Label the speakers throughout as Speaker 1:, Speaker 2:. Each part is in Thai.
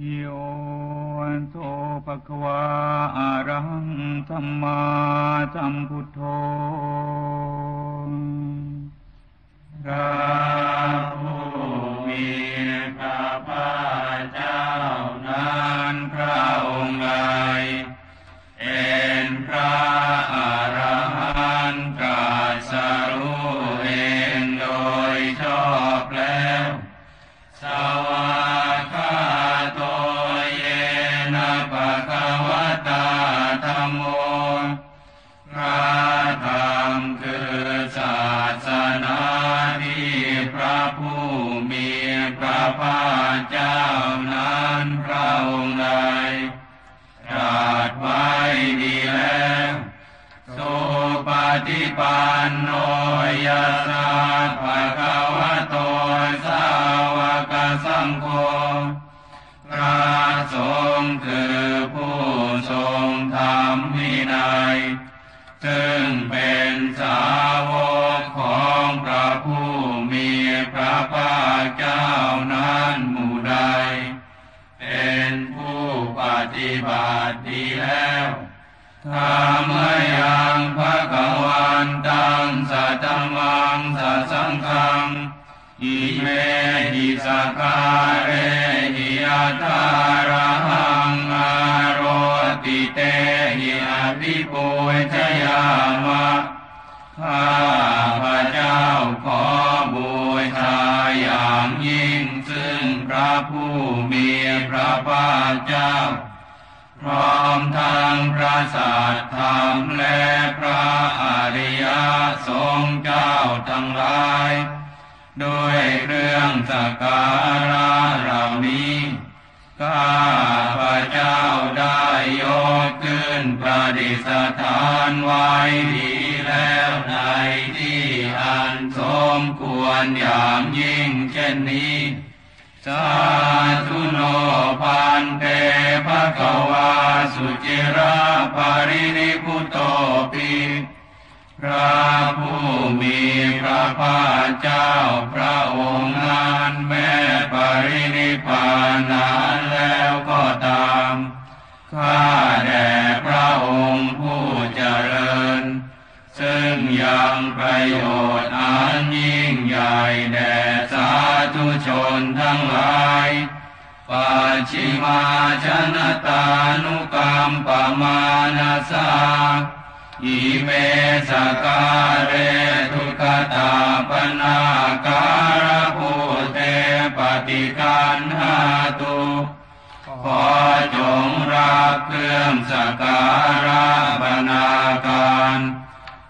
Speaker 1: โยนโทภควาอรังสัมมาสัมพุทโธพระผู้มีพระภาคเจ้านั้นพระ โมพระธรรมคือศาสนาที่พระผู้มีพระภาคเจ้านั้นพระองค์ใดตรัสไว้ดีแล้วสุปฏิปันโนยัสสะภะคะวะโตสาวกสังโฆพระสงฆ์คือผู้ นัย ซึ่งเป็นสาวกของพระผู้มีพระภาคเจ้านั้นหมู่ใด เป็นผู้ปฏิบัติดีแล้วธรรมยังภะคะวันตังสัตมังสัสสังฆังอิเมหิสกาเรหิยัตา พระผู้มีพระภาคเจ้า พร้อมทั้งพระสัตธรรมและพระอริยสงฆ์เจ้าทั้งหลาย ด้วยเครื่องสกการะเหล่านี้ข้าพระเจ้าได้ยกขึ้นประดิษฐานไว้ดีแล้วในที่อันสมควรอย่างยิ่งเช่นนี้ สาธุโนพันเตภะคะวาสุจิราภรินิพุตโตปิพระผู้มีพระภาคเจ้าพระองค์นั้นแม้ปรินิพพานนานแล้วก็ตามข้าแด่พระองค์ผู้เจริญ ซึ่งยังประโยชน์อัน ปัจฉิมาชนตานุกรรมปมานาสาอิเมสการเรทุกตาปนาการภูเตปฏิกันหาตุขอจงรับเครื่องสการะบรรณาการ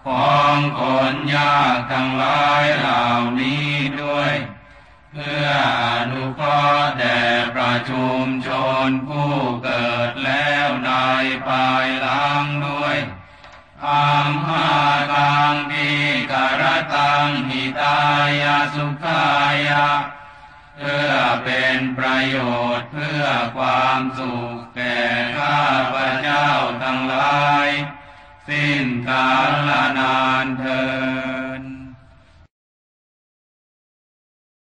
Speaker 1: ของคนยากทั้งหลายเหล่านี้ด้วย เพื่ออนุเคราะห์แด่ ชุมชนผู้เกิดแล้วในภายหลังด้วยอัมหากังพิกรตังหิตายาสุขายาเพื่อเป็นประโยชน์เพื่อความสุขแก่ข้าพระเจ้าทั้งหลาย สิ้นกาลนานเธอ